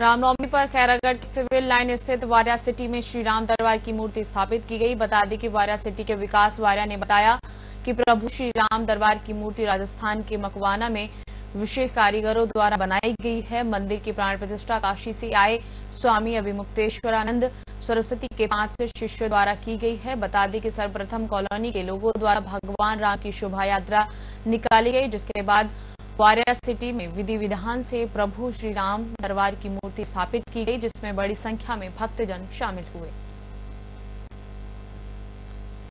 रामनवमी पर Khairagarh civil line स्थित वारिया city में श्री राम दरबार की मूर्ति स्थापित की गई। बता दें कि वारिया सिटी के विकास वारिया ने बताया कि प्रभु श्री राम दरबार की मूर्ति राजस्थान के मकवाना में विशेष कारीगरों द्वारा बनाई गई है। मंदिर की प्राण प्रतिष्ठा काशी से आए स्वामी अभिमुक्तेश्वरानंद सरस्वती के पाँच शिष्यों द्वारा की गई है। बता दें कि सर्वप्रथम कॉलोनी के लोगों द्वारा भगवान राम की शोभा यात्रा निकाली गई, जिसके बाद वारिया सिटी में विधि विधान से प्रभु श्री राम दरबार की मूर्ति स्थापित की गई, जिसमें बड़ी संख्या में भक्तजन शामिल हुए।